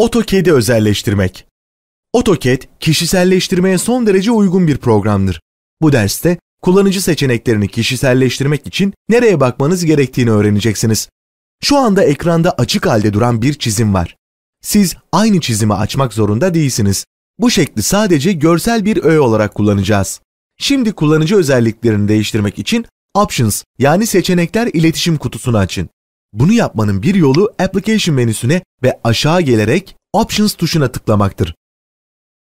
AutoCAD'i özelleştirmek. AutoCAD, kişiselleştirmeye son derece uygun bir programdır. Bu derste kullanıcı seçeneklerini kişiselleştirmek için nereye bakmanız gerektiğini öğreneceksiniz. Şu anda ekranda açık halde duran bir çizim var. Siz aynı çizimi açmak zorunda değilsiniz. Bu şekli sadece görsel bir öğe olarak kullanacağız. Şimdi kullanıcı özelliklerini değiştirmek için Options yani seçenekler iletişim kutusunu açın. Bunu yapmanın bir yolu Application menüsüne ve aşağı gelerek Options tuşuna tıklamaktır.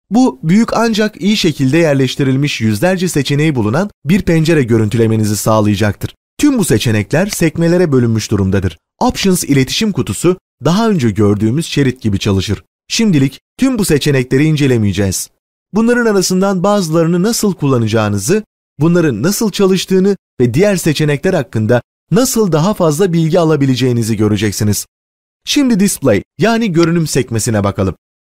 Bu büyük ancak iyi şekilde yerleştirilmiş yüzlerce seçeneği bulunan bir pencere görüntülemenizi sağlayacaktır. Tüm bu seçenekler sekmelere bölünmüş durumdadır. Options iletişim kutusu daha önce gördüğümüz şerit gibi çalışır. Şimdilik tüm bu seçenekleri incelemeyeceğiz. Bunların arasından bazılarını nasıl kullanacağınızı, bunların nasıl çalıştığını ve diğer seçenekler hakkında nasıl daha fazla bilgi alabileceğinizi göreceksiniz. Şimdi display yani görünüm sekmesine bakalım.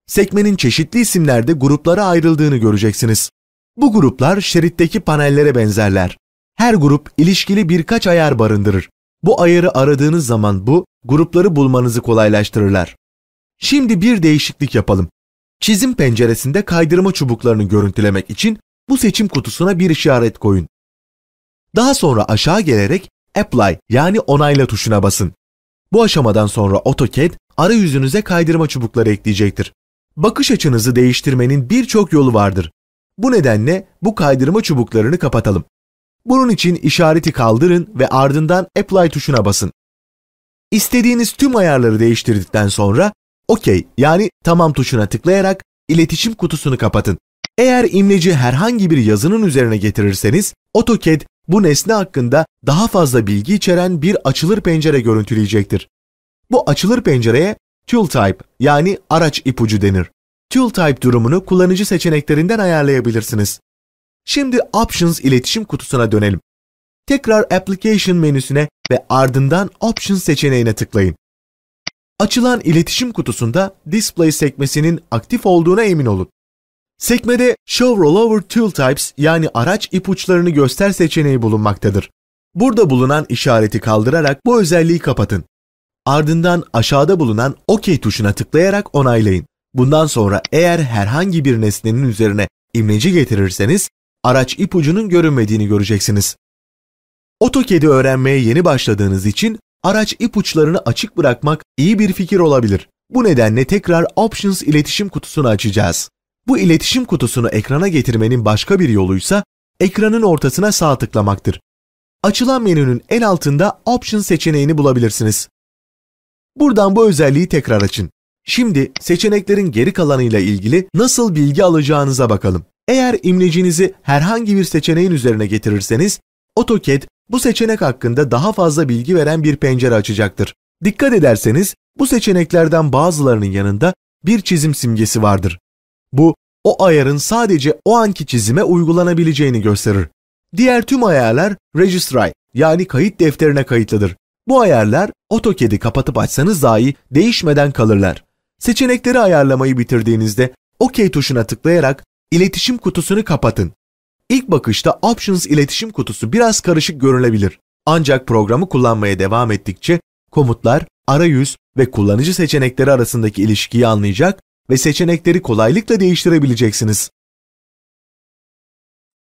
Sekmenin çeşitli isimlerde gruplara ayrıldığını göreceksiniz. Bu gruplar şeritteki panellere benzerler. Her grup ilişkili birkaç ayar barındırır. Bu ayarı aradığınız zaman bu, grupları bulmanızı kolaylaştırırlar. Şimdi bir değişiklik yapalım. Çizim penceresinde kaydırma çubuklarını görüntülemek için bu seçim kutusuna bir işaret koyun. Daha sonra aşağı gelerek Apply yani onayla tuşuna basın. Bu aşamadan sonra AutoCAD arayüzünüze kaydırma çubukları ekleyecektir. Bakış açınızı değiştirmenin birçok yolu vardır. Bu nedenle bu kaydırma çubuklarını kapatalım. Bunun için işareti kaldırın ve ardından Apply tuşuna basın. İstediğiniz tüm ayarları değiştirdikten sonra OK yani tamam tuşuna tıklayarak iletişim kutusunu kapatın. Eğer imleci herhangi bir yazının üzerine getirirseniz AutoCAD bu nesne hakkında daha fazla bilgi içeren bir açılır pencere görüntüleyecektir. Bu açılır pencereye Tool Type yani araç ipucu denir. Tool Type durumunu kullanıcı seçeneklerinden ayarlayabilirsiniz. Şimdi Options iletişim kutusuna dönelim. Tekrar Application menüsüne ve ardından Options seçeneğine tıklayın. Açılan iletişim kutusunda Display sekmesinin aktif olduğuna emin olun. Sekmede Show Rollover Tool Types yani araç ipuçlarını göster seçeneği bulunmaktadır. Burada bulunan işareti kaldırarak bu özelliği kapatın. Ardından aşağıda bulunan OK tuşuna tıklayarak onaylayın. Bundan sonra eğer herhangi bir nesnenin üzerine imleci getirirseniz araç ipucunun görünmediğini göreceksiniz. AutoCAD'i öğrenmeye yeni başladığınız için araç ipuçlarını açık bırakmak iyi bir fikir olabilir. Bu nedenle tekrar Options iletişim kutusunu açacağız. Bu iletişim kutusunu ekrana getirmenin başka bir yoluysa ekranın ortasına sağ tıklamaktır. Açılan menünün en altında Option seçeneğini bulabilirsiniz. Buradan bu özelliği tekrar açın. Şimdi seçeneklerin geri kalanıyla ilgili nasıl bilgi alacağınıza bakalım. Eğer imlecinizi herhangi bir seçeneğin üzerine getirirseniz, AutoCAD bu seçenek hakkında daha fazla bilgi veren bir pencere açacaktır. Dikkat ederseniz bu seçeneklerden bazılarının yanında bir çizim simgesi vardır. Bu, o ayarın sadece o anki çizime uygulanabileceğini gösterir. Diğer tüm ayarlar Registry yani kayıt defterine kayıtlıdır. Bu ayarlar AutoCAD'i kapatıp açsanız dahi değişmeden kalırlar. Seçenekleri ayarlamayı bitirdiğinizde OK tuşuna tıklayarak iletişim kutusunu kapatın. İlk bakışta Options iletişim kutusu biraz karışık görünebilir. Ancak programı kullanmaya devam ettikçe komutlar, arayüz ve kullanıcı seçenekleri arasındaki ilişkiyi anlayacak ve seçenekleri kolaylıkla değiştirebileceksiniz.